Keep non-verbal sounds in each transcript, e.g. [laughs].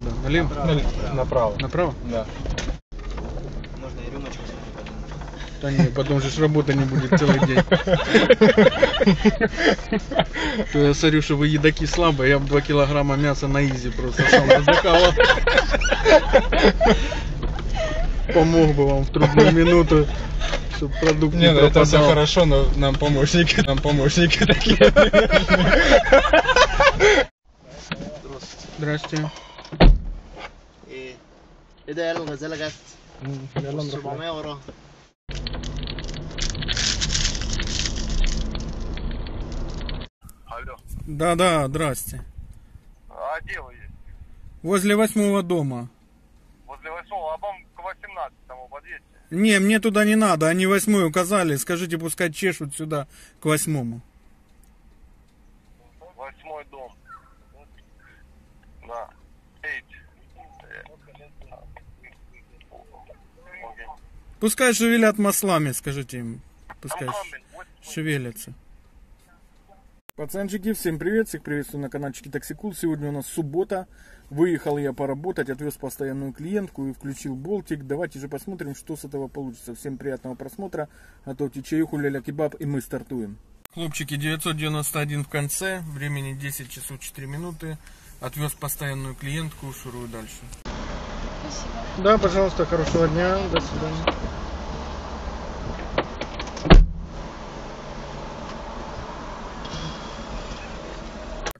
Да, налево? Налево. Направо. Направо? Да. Можно и рюмочку. Да не, потом же работа не будет целый день. То я смотрю, что вы едаки слабые, я бы 2 килограмма мяса на изи просто сам разлуковал. Помог бы вам в трудную минуту, чтобы продукт не Не, ну это все пропадал. хорошо, но нам помощники, нам помощники такие. Здрасте. ايه ايه ده يلا الغزاله جت يلا نروح 700 وراه Алло. Да, да, здрасте. А где вы есть? Возле восьмого дома. Возле восьмого, а вам к 18-му подъедьте. Не, мне туда не надо, они восьмой указали. Скажите, пускай чешут сюда к восьмому. Пускай шевелят маслами, скажите им. Пускай шевелятся. Пацанчики, всем привет, всех приветствую на каналчике Таксикул. Сегодня у нас суббота. Выехал я поработать, отвез постоянную клиентку и включил болтик. Давайте же посмотрим, что с этого получится. Всем приятного просмотра. Готовьте чаюху, ляля кебаб и мы стартуем. Хлопчики, 991 в конце. Времени 10 часов 4 минуты. Отвез постоянную клиентку, шурую дальше. Да, пожалуйста, хорошего дня. До свидания.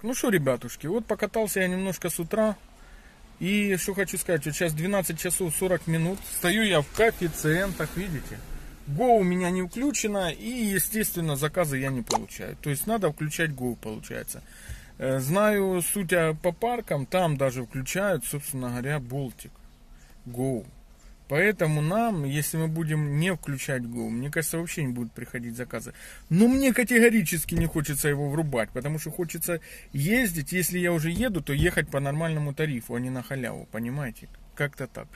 Ну что, ребятушки, вот покатался я немножко с утра. И что хочу сказать, вот сейчас 12 часов 40 минут. Стою я в коэффициентах, видите? Go у меня не включено, и, естественно, заказы я не получаю. То есть надо включать Go, получается. Э, Знаю, судя по паркам, там даже включают, собственно говоря, болтик. Go. Поэтому нам, если мы будем не включать Go, мне кажется, вообще не будут приходить заказы. Но мне категорически не хочется его врубать, потому что хочется ездить. Если я уже еду, то ехать по нормальному тарифу, а не на халяву, понимаете? Как-то так.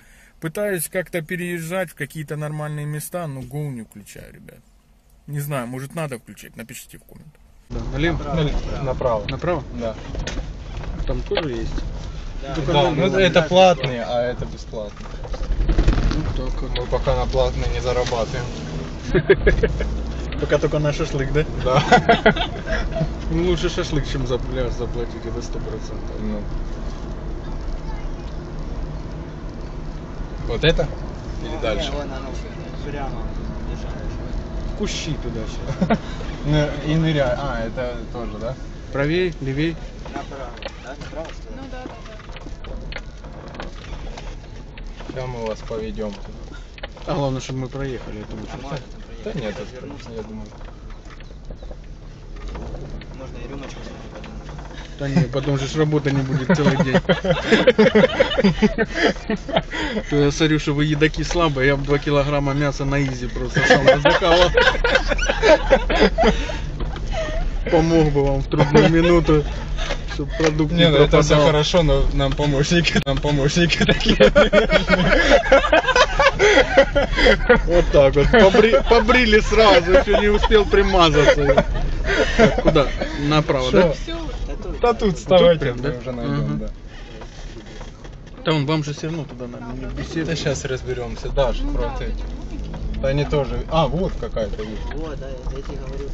Пытаюсь как-то переезжать в какие-то нормальные места, но Go не включаю, ребят. Не знаю, может надо включать, напишите в комментах. Да, налево? Налево. Направо. Направо? Да. Там тоже есть. Да, надо- ну это платные, а это бесплатно. Ну, так вот. Мы пока на платные не зарабатываем. [laughs] Пока только на шашлык, да? Да. Ну, лучше шашлык, чем за пляж заплатить, это сто процентов. Ну. Вот это? Или дальше? Не, вон оно прямо. Кущи туда сейчас. [laughs] Ну, И ныряй. А, это тоже, да? Правей, левей. Направо. Да, направо что ли? Ну да, да, Сейчас мы вас поведем. А главное, чтобы мы проехали, это А лучше. можно там Да нет, Развернуться. я думаю. Можно и рюмочку с вами подумать. Да не, потом же ж работа не будет целый день. То я смотрю, что вы едаки слабые, я бы 2 килограмма мяса на изи просто сам разлуковал. Помог бы вам в трудную минуту, чтобы продукт не Не, ну это все хорошо, но нам помощники, нам помощники такие. Вот так вот. Побри- побрили сразу, еще не успел примазаться. Так, куда? Направо, да? Все, Да тут. Да вставайте, прям, да? мы уже найдем, да. Да он вам же все равно туда надо, не Да беседуй. сейчас разберемся, Даш, ну да, против. Да они тоже. А, вот какая-то есть. Вот, да, я тебе говорю.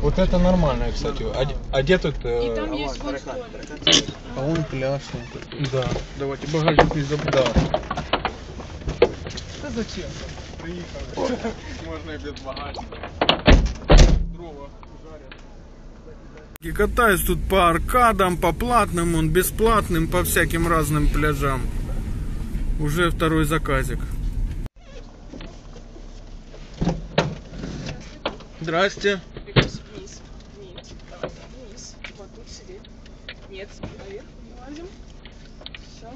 Вот это нормально, кстати. А, где- а где тут? И э, там есть вот. А он такой. Да. Давайте багажник не забудь. Да. Зачем? Приехали. Можно и без багажника. Дрова И катаюсь тут по аркадам, по платным, он бесплатным, по всяким разным пляжам. Уже второй заказик. Здрасте. Нет, наверх вылазим. Все.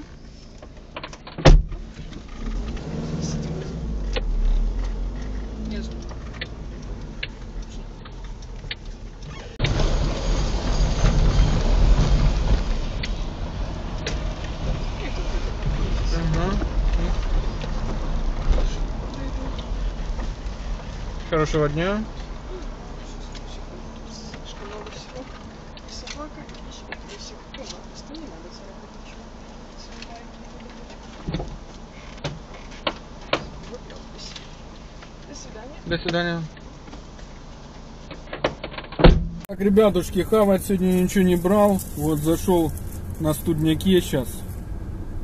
Хорошего дня. Слишком много всего. собака, ищет трусик. Дома, просто не надо царапать ничего. Свои лайки. Выплёвывайся. До свидания. До свидания. Так, ребятушки, хавать сегодня ничего не брал. Вот зашел на студняке сейчас.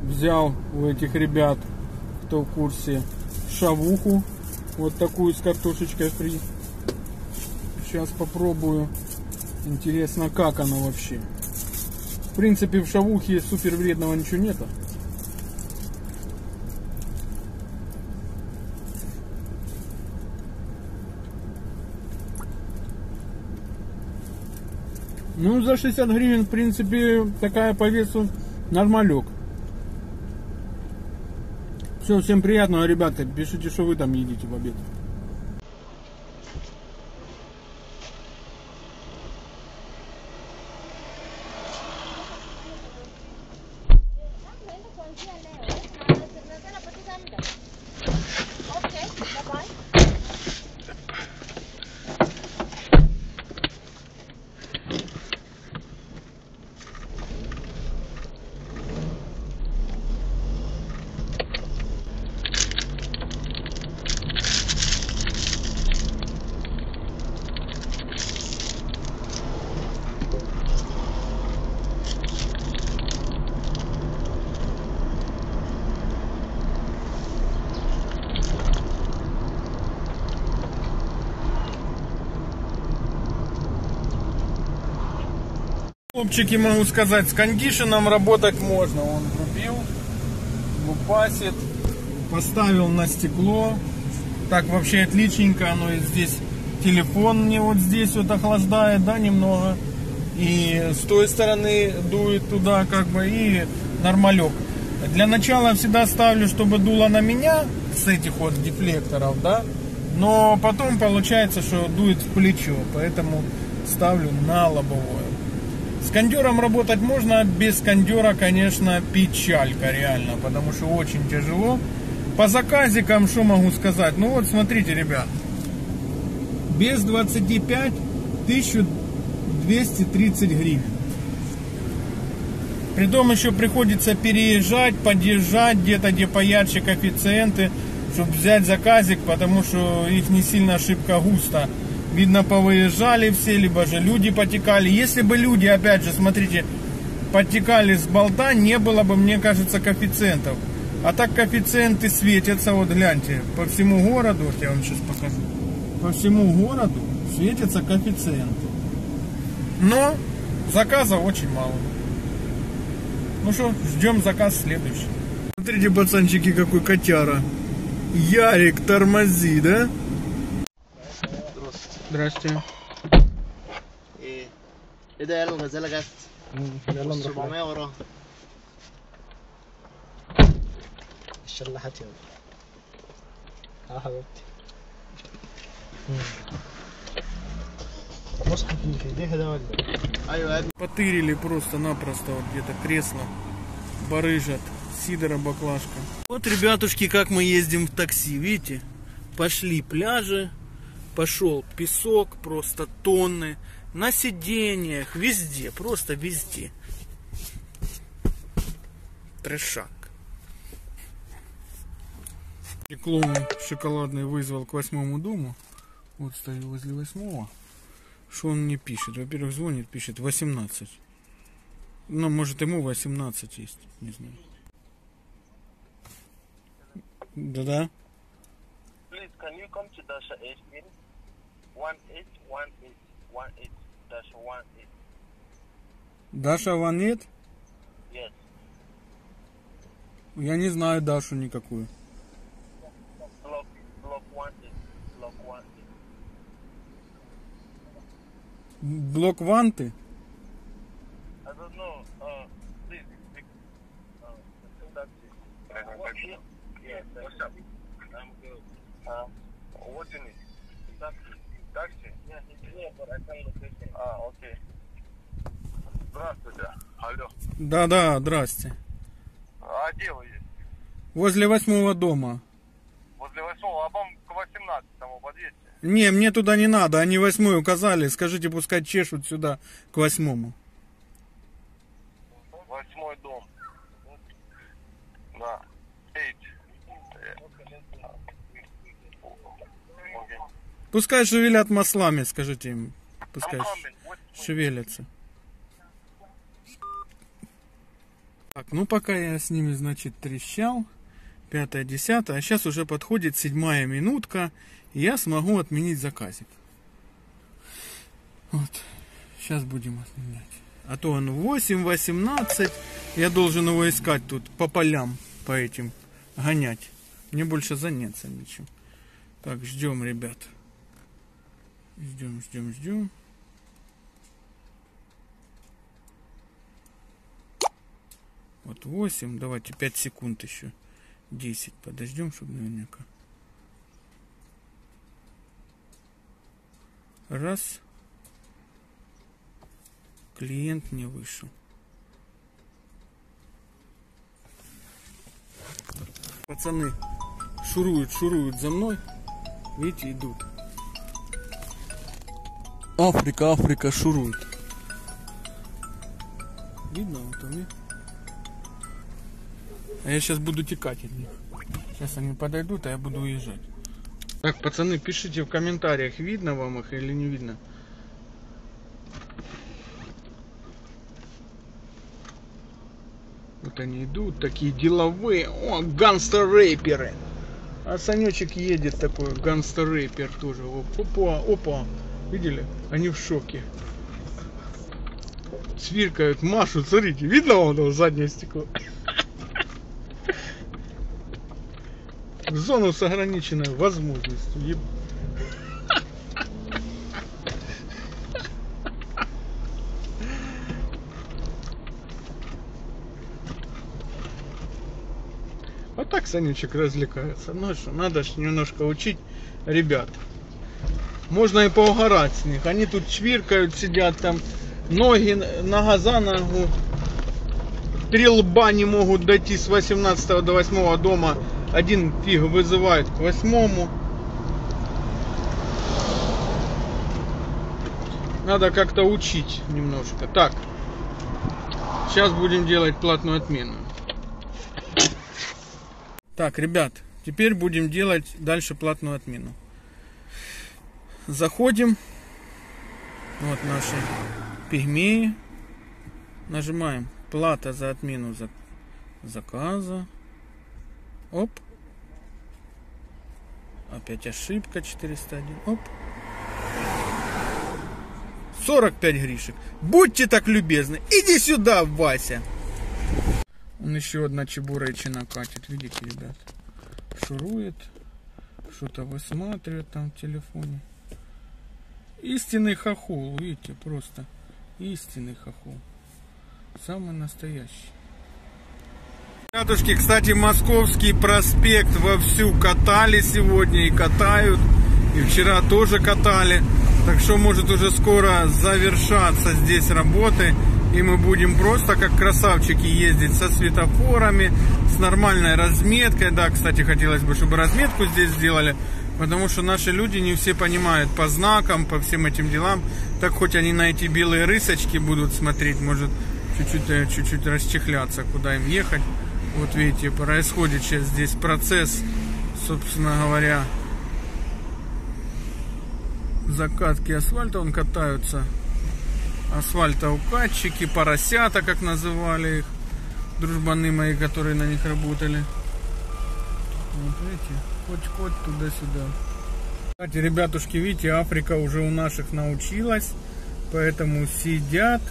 Взял у этих ребят, кто в курсе, шавуху. Вот такую с картошечкой фри. Сейчас попробую. Интересно, как она вообще. В принципе, в шавухе супер вредного ничего нету. Ну, за 60 гривен, в принципе, такая по весу нормалек. Все, всем приятного, ребята. Пишите, что вы там едите в обед. Хлопчики, могу сказать, с кондишеном работать можно. Он врубил, лупасит, поставил на стекло. Так вообще отличненько. Оно и здесь телефон мне вот здесь вот охлаждает, да, немного. И с той стороны дует туда, как бы, и нормалек. Для начала всегда ставлю, чтобы дуло на меня с этих вот дефлекторов, да. Но потом получается, что дует в плечо, поэтому ставлю на лобовое. С кондером работать можно, без кондера, конечно, печалька реально, потому что очень тяжело. По заказикам, что могу сказать? Ну вот, смотрите, ребят. Без 25 1230 гривен. Притом еще приходится переезжать, подъезжать где-то, где поярче коэффициенты, чтобы взять заказик, потому что их не сильно ошибка густо. Видно, повыезжали все, либо же люди потекали. Если бы люди, опять же, смотрите, подтекали с болта, не было бы, мне кажется, коэффициентов. А так коэффициенты светятся, вот гляньте, по всему городу, вот я вам сейчас покажу, по всему городу светятся коэффициенты. Но заказов очень мало. Ну что, ждем заказ следующий. Смотрите, пацанчики, какой котяра. Ярик, тормози, да? Здрасте. ايه ايه ده يلا الغزاله جت يلا نروح 700 وراها الشلاحات يلا اه حبيبتي مصحف اللي في ايديها ده ولا إيه؟ ايوه يا ابني Потырили просто-напросто вот где-то кресло. Барыжат. Сидора баклажка. Вот, ребятушки, как мы ездим в такси. Видите? Пошли пляжи. Пошел песок, просто тонны. На сиденьях, везде, просто везде. Трешак. И клоун шоколадный вызвал к восьмому дому. Вот стою возле восьмого. Что он мне пишет? Во-первых, звонит, пишет 18. Ну, может, ему 18 есть. Не знаю. Да-да. Please, can you come to Dasha 8 in? 1818 18 Dasha 18. Даша Ванет? Yes. Я не знаю Дашу никакую. Block block 18. Block 18. Блок Ванты? I don't know. Uh, please. Uh. What's here? Yes. What's up? I'm good. Uh, what do you need? А, окей. Здравствуйте. Алло. Да-да, здрасте. А где вы есть? Возле восьмого дома. Возле восьмого, а вам к 18 подъедьте. Не, мне туда не надо, они восьмой указали. Скажите, пускай чешут сюда к восьмому. Пускай шевелят маслами, скажите им. Пускай шевелятся. Так, ну пока я с ними, значит, трещал, пятое, десятое, а сейчас уже подходит седьмая минутка, и я смогу отменить заказик. Вот, сейчас будем отменять. А то он 8.18, я должен его искать тут по полям, по этим, гонять. Мне больше заняться нечем. Так, ждем, ребят. Ждем, ждем, ждем. Вот 8, давайте 5 секунд еще. 10 подождем, чтобы наверняка. Раз. Клиент не вышел. Пацаны шуруют, шуруют за мной. Видите, идут. Африка, Африка шурует. Видно, вот они. А я сейчас буду текать от них. Сейчас они подойдут, а я буду уезжать. Так, пацаны, пишите в комментариях, видно вам их или не видно. Вот они идут, такие деловые. О, гангстер-рэперы. А Санечек едет такой, гангстер-рэпер тоже. Опа, опа. Видели? Они в шоке. Свиркают, машут, смотрите, видно вон там заднее стекло? Зону с ограниченной возможностью. Еб- Вот так Санечек развлекается. Ну что, надо ж немножко учить ребят. Можно и поугарать с них. Они тут чвиркают, сидят там, ноги, нога за ногу. Три лба не могут дойти с 18 до 8 дома. Один фиг вызывает к восьмому. Надо как-то учить немножко. Так. Сейчас будем делать платную отмену. Так, ребят, теперь будем делать дальше платную отмену. Заходим. Вот наши пигмеи. Нажимаем плата за отмену зак- заказа. Оп. Опять ошибка 401. Оп. 45 гришек. Будьте так любезны. Иди сюда, Вася. Он еще одна чебуречина катит. Видите, ребят? Шурует. Что-то высматривает там в телефоне. Истинный хохол, видите, просто. Истинный хохол. Самый настоящий. Ребятушки, кстати, Московский проспект вовсю катали сегодня и катают. И вчера тоже катали. Так что может уже скоро завершаться здесь работы. И мы будем просто как красавчики ездить со светофорами, с нормальной разметкой. Да, кстати, хотелось бы, чтобы разметку здесь сделали. Потому что наши люди не все понимают по знакам, по всем этим делам. Так хоть они на эти белые рысочки будут смотреть, может чуть-чуть, э, чуть-чуть расчехляться, куда им ехать. Вот видите, происходит сейчас здесь процесс, собственно говоря, закатки асфальта, он катаются асфальтоукатчики, поросята, как называли их, дружбаны мои, которые на них работали. Вот видите, хоть-хоть туда-сюда. Кстати, ребятушки, видите, Африка уже у наших научилась, поэтому сидят,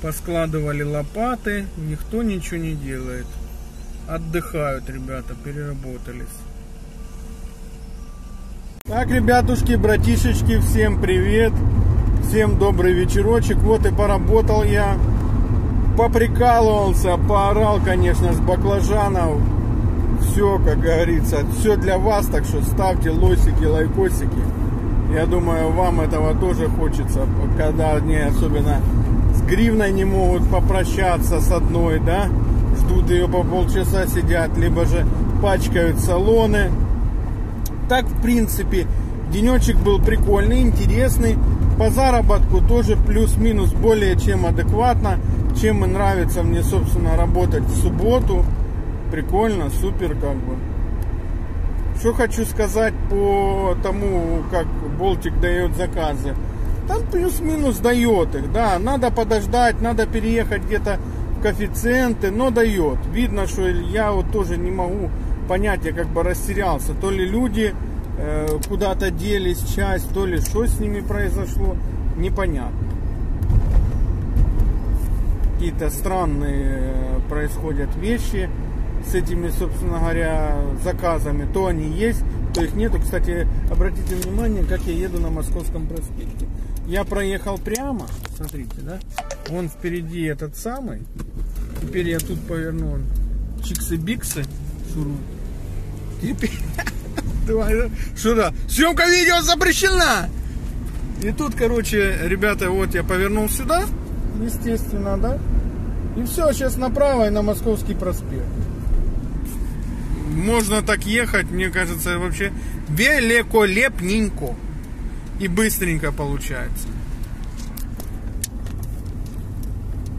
поскладывали лопаты, никто ничего не делает. Отдыхают ребята, переработались. Так, ребятушки, братишечки, всем привет. Всем добрый вечерочек. Вот и поработал я. Поприкалывался, поорал, конечно, с баклажанов. Все, как говорится, все для вас. Так что ставьте лосики, лайкосики. Я думаю, вам этого тоже хочется. Когда они особенно с гривной не могут попрощаться с одной, да? Ждут ее по полчаса сидят, либо же пачкают салоны. Так, в принципе, денечек был прикольный, интересный. По заработку тоже плюс-минус более чем адекватно. Чем и нравится мне, собственно, работать в субботу. Прикольно, супер как бы. Что хочу сказать по тому, как Болтик дает заказы. Там плюс-минус дает их, да. Надо подождать, надо переехать где-то в коэффициенты, но дает. Видно, что я вот тоже не могу понять, я как бы растерялся. То ли люди э, куда-то делись, часть, то ли что с ними произошло, непонятно. Какие-то странные э, происходят вещи с этими, собственно говоря, заказами. То они есть, то их нету. Кстати, обратите внимание, как я еду на Московском проспекте. Я проехал прямо, смотрите, да? Вон впереди этот самый. Теперь я тут поверну. он Чиксы-биксы шуру. Теперь... [laughs] Да? Съемка видео запрещена! И тут, короче, ребята, вот я повернул сюда, естественно, да? И все, сейчас направо и на Московский проспект. Можно так ехать, мне кажется, вообще великолепненько. И быстренько получается.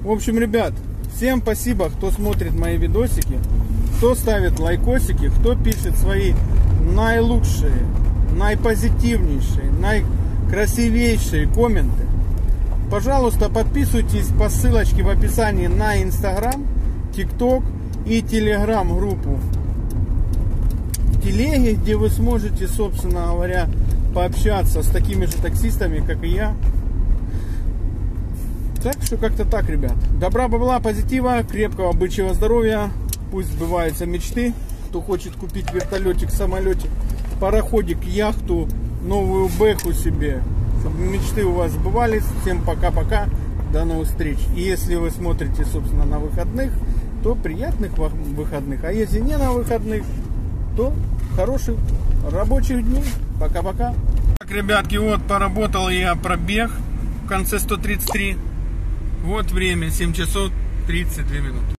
В общем, ребят, всем спасибо, кто смотрит мои видосики, кто ставит лайкосики, кто пишет свои наилучшие, наипозитивнейшие, наикрасивейшие комменты. Пожалуйста, подписывайтесь по ссылочке в описании на Инстаграм, ТикТок и Телеграм группу в Телеге, где вы сможете, собственно говоря, пообщаться с такими же таксистами, как и я. Так что как-то так, ребят. Добра, бабла, позитива, крепкого бычьего здоровья. Пусть сбываются мечты. Кто хочет купить вертолетик, самолетик, пароходик, яхту, новую бэху себе. Чтобы мечты у вас сбывались. Всем пока-пока. До новых встреч. И если вы смотрите, собственно, на выходных, то приятных вам выходных. А если не на выходных, то хороших рабочих дней. Пока-пока. Так, ребятки, вот поработал я пробег в конце 133. Вот время, 7 часов 32 минуты.